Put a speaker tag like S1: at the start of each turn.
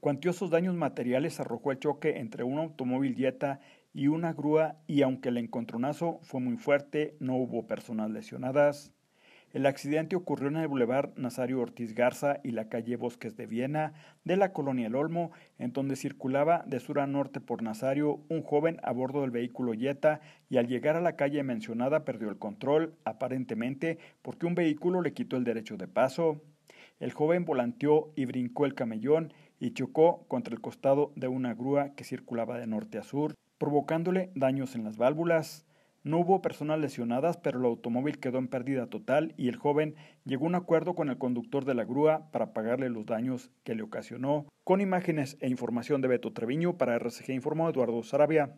S1: Cuantiosos daños materiales arrojó el choque entre un automóvil Jetta y una grúa y aunque el encontronazo fue muy fuerte, no hubo personas lesionadas. El accidente ocurrió en el Boulevard Nazario Ortiz Garza y la calle Bosques de Viena de la colonia El Olmo, en donde circulaba de sur a norte por Nazario un joven a bordo del vehículo Jetta y al llegar a la calle mencionada perdió el control, aparentemente porque un vehículo le quitó el derecho de paso. El joven volanteó y brincó el camellón y chocó contra el costado de una grúa que circulaba de norte a sur, provocándole daños en las válvulas. No hubo personas lesionadas, pero el automóvil quedó en pérdida total y el joven llegó a un acuerdo con el conductor de la grúa para pagarle los daños que le ocasionó. Con imágenes e información de Beto Treviño para RCG informó Eduardo Sarabia.